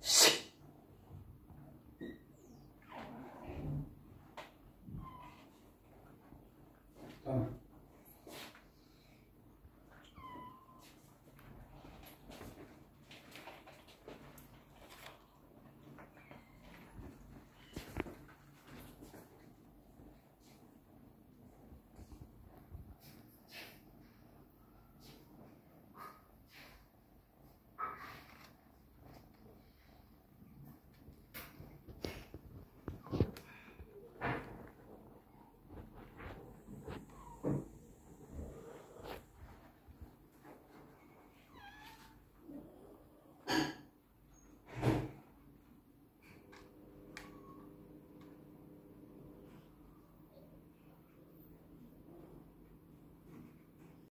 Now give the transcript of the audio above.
자.